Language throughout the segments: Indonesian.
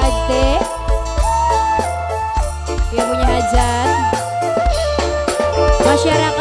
Ade. Yang punya hajat. Masyarakat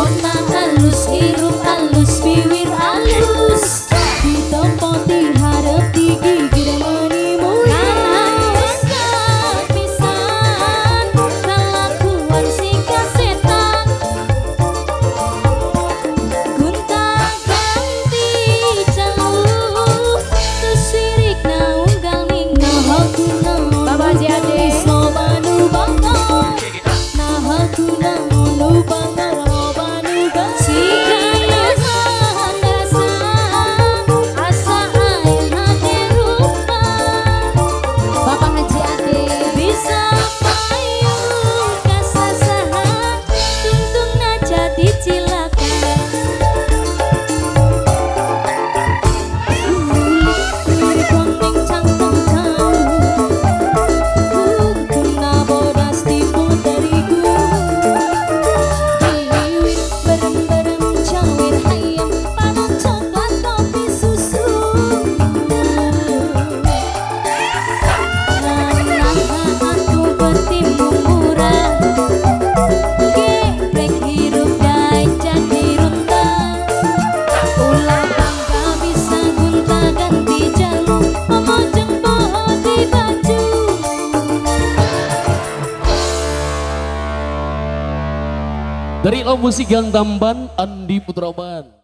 Domba alus, hirup alus, bibir alus. Dari Lo Musik Gang Tamban, Andi Putraban.